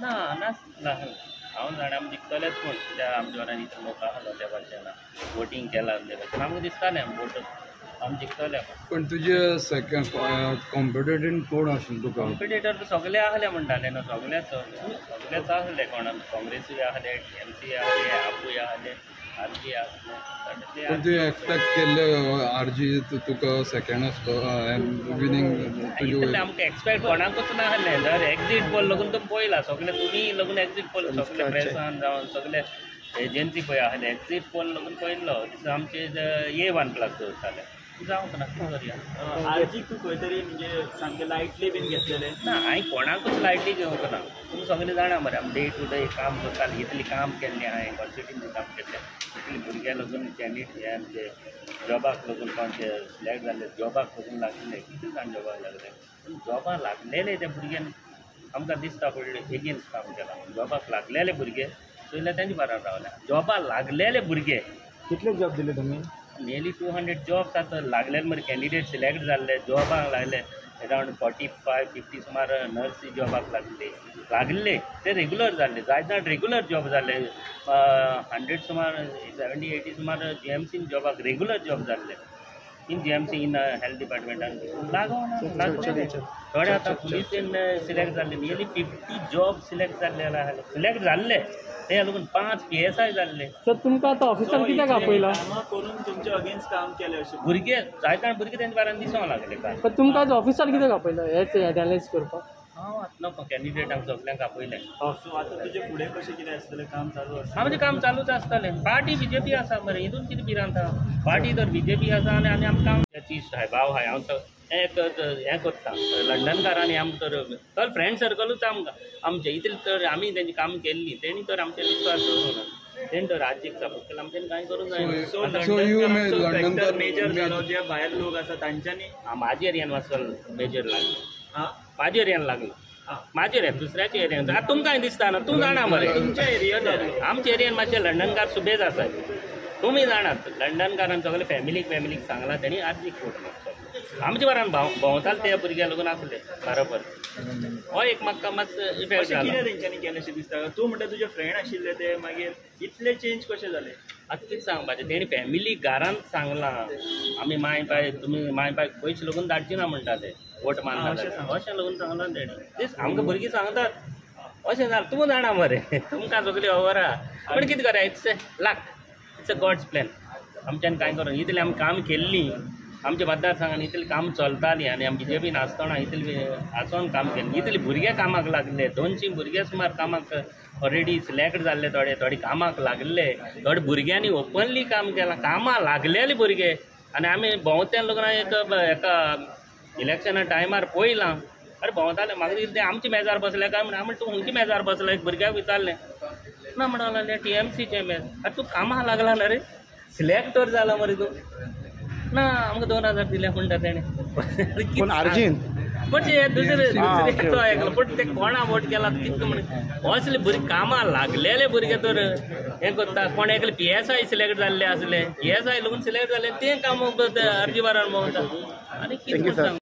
ना नासला हांव जाणा आमी जिखतलेच पूण त्या आमच्या वांगडा इतलो लोक आसलो त्या भाशेन वोटींग केलां आमच्या भाशेन आमकां दिसतालें वोट आमी जिखतले म्हूण पण तुजे सेकंड कॉम्पिटेटीन कोण आशिल्लो तुका कॉम्पिटेटर सगळे आहले म्हणटाले न्हू सगळेच सगळेच आहले कोण? काँग्रेसूय आहले टी एम सी आहले आपूय आहले आरजी आहले पण तुवें एक्सपेक्ट केल्ले आरजी तुका सेकंड आसलो विनींग तुजे आमकां एक्सपेक्ट कोणाकूच ना आहलें जर एक्झीट पोल लागून तो पयला सगळे तुमी लागून एक्झीट पोल सगळे प्रेसान जावं सगळे एजन्सी पळय आहले एक्झीट पोल लागून दिसा आमचे ए वन प्लस दवरताले जावंक ना करया आरजीक तूं खंय तरी म्हणजे सामकें लायटली बीन घेतलेलें ना हांवें कोणाकूच लायटली घेवंक ना तुमी सगळे जाणा मरे आमी डे टू डे काम करताले इतली काम केल्लें हांवें कॉन्स्टिट्युन्सी काम केल्लें इतली भुरग्यां लागून कॅन्डिडेट हे आमचे जॉबाक लागून कोण ते सिलेक्ट जाल्ले जॉबाक लागून लागले कितें जाण जॉबाक लागले? पूण जॉबाक लागलेले त्या भुरग्यान आमकां दिसता पडले एगेन्स्ट काम केलां. जॉबाक लागलेले भुरगे पयले तेंचे बारान रावले जॉबाक लागलेले भुरगे कितले जॉब दिले तुमी नियरली टू हंड्रेड जॉब्स आतां लागले मरे कॅन्डिडेट सिलेक्ट जाल्ले जॉबाक लागले. अरावंड फोर्टी फाय फिफ्टी सुमार नर्सी जॉबाक लागले. लागले ते रेगुलर जाल्ले जाय जाण रेगुलर जॉब जाल्ले हंड्रेड सुमार सेवेंटी एटी सुमार जी एम सीन जॉबाक रेगुलर जॉब जाल्ले in G M C in health डिपार्टमेंटान लागोना लागले थोडे आतां पुलिसेन सिलेक्ट जाल्ले नियरली फिफ्टी जॉब सिलेक्ट जाल्ले सिलेक्ट जाल्ले ते लागून पांच पी एस आय जाल्ले सर तुमकां आतां ऑफिसान कित्याक आपयला करून तुमच्या अगेन्स्ट काम केलें अशें भुरगे जाय जाण भुरगे तेंच्या बारान दिसोंक लागले काय पण तुमकां आज ऑफिसार कित्याक आपयला हेच एनालायज करपाक हांव आतां कॅन्डिडेटांक सगल्यांक आपयलें सो आतां तुजें फुडें कशें कितें आसतलें काम चालू आसा आमचें काम चालूच आसतलें पार्टी बी जे पी आसा मरे हितून कितें भिरांत आहा पार्टी तर बी जे पी आसा आनी आनी आमकां इश्ट हाय भाव हाय हांव तर हें कर- हें करता. लंडनकारांनी आमकां तर तर फ्रेंड सर्कलूच आमकां आमचें इतलें तर आमी तेंची काम केल्ली. तेणी तर आमचे विश्वास दवरूं ना तेणी तर राज्याक सपोर्ट केला. आमच्यानी कांय करूंक जायना सो तर- मेजर जालो जे भायर लोक आसा तांच्यांनी आ, म्हाज्या एरियान वचल मेजर लागलो हां? म्हाज्या एरियान लागलो. हां. म्हाज्या एरियान दुसऱ्याच्या एरियान आतां तुमकां दिसता ना तूं जाणा मरे तुमच्या एरियान आमच्या एरियान मातशे लंडनकार सुबेज आसात तुमी जाणात लंडनकारान सगळे फॅमिलीक फॅमिलीक सांगला तेणी आर्जीक फोट आमच्या बरान भाव भोंवताले ते भुरग्या लागून आसले बरोबर. हो एक म्हाका मातसो इफेक्ट जाला कितें तेंच्यांनी केलें अशें दिसता तूं म्हणटा तुजे फ्रेंड आशिल्ले ते मागीर इतले चेंज कशें जाले आतां कितें सांगपाचें तेणी फॅमिली घरांत सांगलां. आमी माय बाय तुमी माय बाय पयशे लागून धाडची ना म्हणटाले वोट आं, मारना अशें लागून सांगलां तेणी तेच आमकां भुरगीं सांगतात. अशें जालें तूं जाणा मरे? तुमकां सगळीं खबर आहा पूण कितें करा it's luck it's a God's plan आमच्यान कांय करूं? इतलें आमी काम केल्लीं. आमच्या मतदारसंघान इतली काम चलतालीं आनी आमची जेबीन जे पीन आसतना इतली आसोन काम केलें. इतले भुरगे कामाक लागले दोनशीं भुरगे सुमार कामाक ऑलरेडी सिलेक्ट जाल्ले थोडे थोडे कामाक लागले. थोडे भुरग्यांनी ओपनली काम केलां. कामां लागलेले भुरगे. आनी आमी भोंवत्यान लागून एक एका इलेक्शना टायमार पयलां. अरे भोंवताले म्हाका दिसलें आमच्या मेजार बसले काय म्हणून आमी तूं खंयच्या मेजार बसला एक भुरग्याक विचारलें. ना म्हणून लागले टी एम सीचे मेज. अरे तूं कामाक लागला ना रे? सिलेक्टर जाला मरे तूं. ना आमकां दोन हजार दिले म्हणटा तेणे पूण अर्जीन? ते दुसरे दुसरे तो ऐकलं पण ते कोणा वोट केला तितकं म्हण असले भुरगे कामां लागलेले भुरगे तर. हें करता कोण एकले पी एस आय सिलेक्ट जाल्ले आसले पी एस आय लागून सिलेक्ट जाले ते काम अर्जी बारान भोंवता आनी कितें सांग